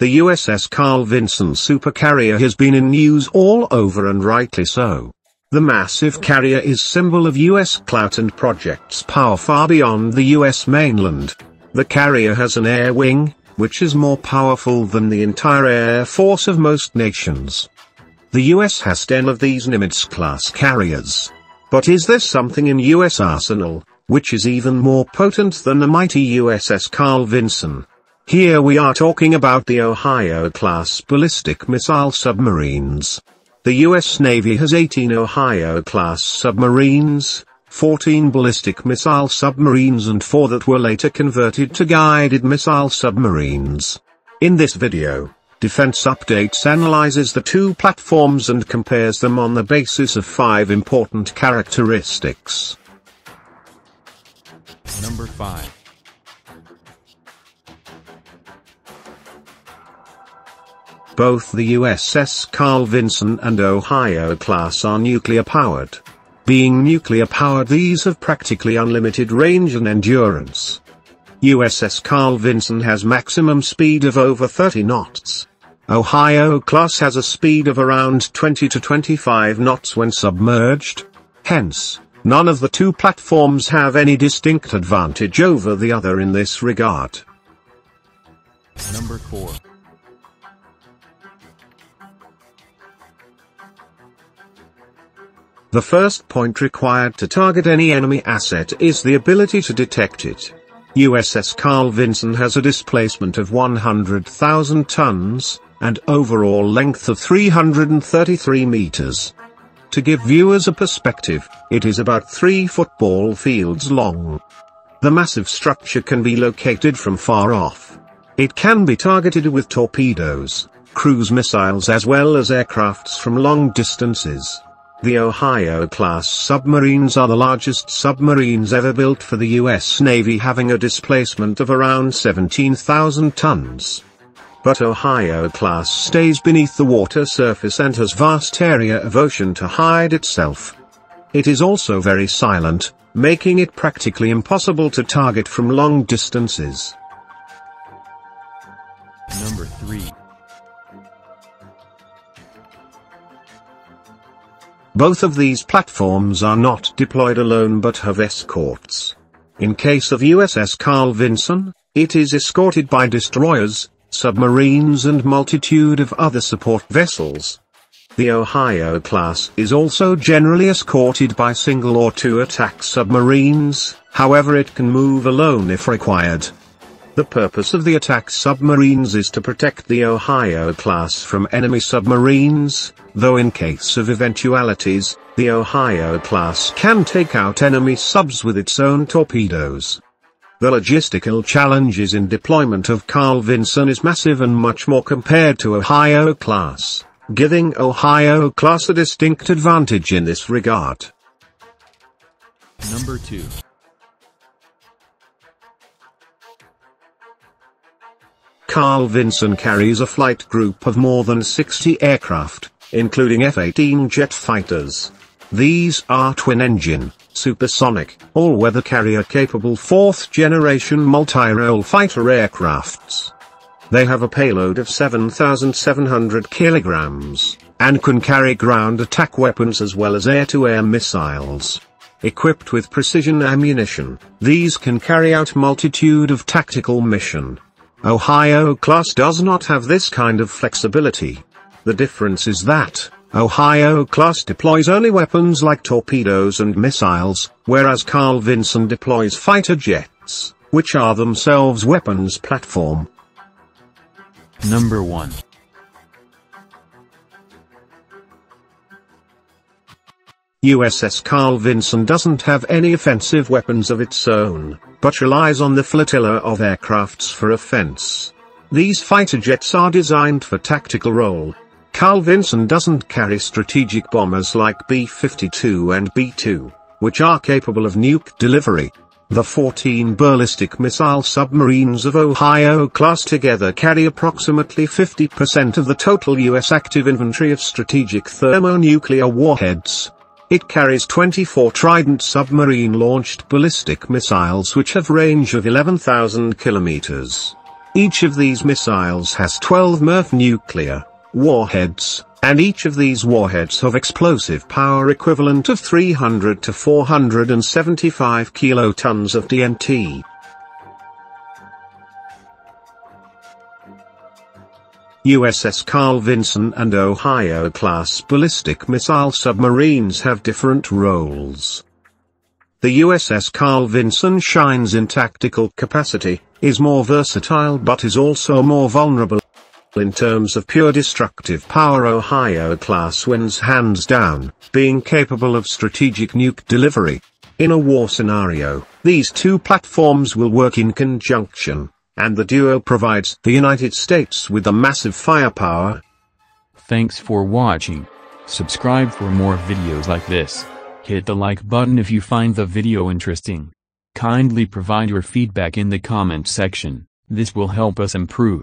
The USS Carl Vinson supercarrier has been in news all over and rightly so. The massive carrier is symbol of US clout and projects power far beyond the US mainland. The carrier has an air wing, which is more powerful than the entire air force of most nations. The US has 10 of these Nimitz-class carriers. But is there something in US arsenal, which is even more potent than the mighty USS Carl Vinson? Here we are talking about the Ohio-class ballistic missile submarines. The US Navy has 18 Ohio-class submarines, 14 ballistic missile submarines and 4 that were later converted to guided missile submarines. In this video, Defense Updates analyzes the two platforms and compares them on the basis of five important characteristics. Number 5. Both the USS Carl Vinson and Ohio class are nuclear powered. Being nuclear powered these have practically unlimited range and endurance. USS Carl Vinson has maximum speed of over 30 knots. Ohio class has a speed of around 20 to 25 knots when submerged. Hence, none of the two platforms have any distinct advantage over the other in this regard. Number 4. The first point required to target any enemy asset is the ability to detect it. USS Carl Vinson has a displacement of 100,000 tons, and overall length of 333 meters. To give viewers a perspective, it is about three football fields long. The massive structure can be located from far off. It can be targeted with torpedoes, cruise missiles as well as aircrafts from long distances. The Ohio-class submarines are the largest submarines ever built for the U.S. Navy having a displacement of around 17,000 tons. But Ohio-class stays beneath the water surface and has vast area of ocean to hide itself. It is also very silent, making it practically impossible to target from long distances. Number 3. Both of these platforms are not deployed alone but have escorts. In case of USS Carl Vinson, it is escorted by destroyers, submarines and multitude of other support vessels. The Ohio class is also generally escorted by single or two attack submarines, however it can move alone if required. The purpose of the attack submarines is to protect the Ohio class from enemy submarines, though in case of eventualities, the Ohio class can take out enemy subs with its own torpedoes. The logistical challenges in deployment of Carl Vinson is massive and much more compared to Ohio class, giving Ohio class a distinct advantage in this regard. Number 2. Carl Vinson carries a flight group of more than 60 aircraft, including F-18 jet fighters. These are twin-engine, supersonic, all-weather carrier-capable fourth-generation multi-role fighter aircrafts. They have a payload of 7,700 kilograms, and can carry ground attack weapons as well as air-to-air -air missiles. Equipped with precision ammunition, these can carry out multitude of tactical mission, Ohio class does not have this kind of flexibility. The difference is that, Ohio class deploys only weapons like torpedoes and missiles, whereas Carl Vinson deploys fighter jets, which are themselves weapons platform. Number 1. USS Carl Vinson doesn't have any offensive weapons of its own, but relies on the flotilla of aircrafts for offense. These fighter jets are designed for tactical role. Carl Vinson doesn't carry strategic bombers like B-52 and B-2, which are capable of nuke delivery. The 14 ballistic missile submarines of Ohio class together carry approximately 50% of the total U.S. active inventory of strategic thermonuclear warheads. It carries 24 Trident submarine-launched ballistic missiles which have range of 11,000 kilometers. Each of these missiles has 12 MIRV nuclear warheads, and each of these warheads have explosive power equivalent of 300 to 475 kilotons of TNT. USS Carl Vinson and Ohio-class ballistic missile submarines have different roles. The USS Carl Vinson shines in tactical capacity, is more versatile but is also more vulnerable. In terms of pure destructive power Ohio-class wins hands down, being capable of strategic nuke delivery. In a war scenario, these two platforms will work in conjunction and the duo provides the United States with a massive firepower. Thanks for watching. Subscribe for more videos like this. Hit the like button if you find the video interesting. Kindly provide your feedback in the comment section, this will help us improve.